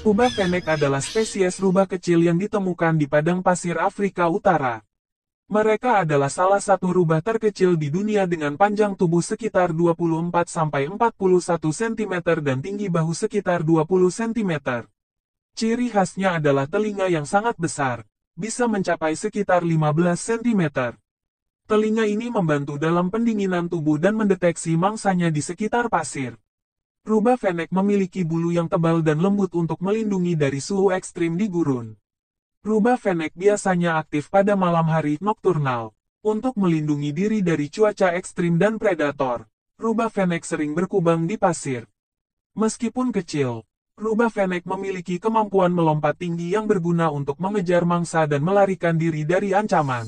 Rubah fennec adalah spesies rubah kecil yang ditemukan di padang pasir Afrika Utara. Mereka adalah salah satu rubah terkecil di dunia dengan panjang tubuh sekitar 24-41 cm dan tinggi bahu sekitar 20 cm. Ciri khasnya adalah telinga yang sangat besar, bisa mencapai sekitar 15 cm. Telinga ini membantu dalam pendinginan tubuh dan mendeteksi mangsanya di sekitar pasir. Rubah fennec memiliki bulu yang tebal dan lembut untuk melindungi dari suhu ekstrim di gurun. Rubah fennec biasanya aktif pada malam hari nokturnal. Untuk melindungi diri dari cuaca ekstrim dan predator, rubah fennec sering berkubang di pasir. Meskipun kecil, rubah fennec memiliki kemampuan melompat tinggi yang berguna untuk mengejar mangsa dan melarikan diri dari ancaman.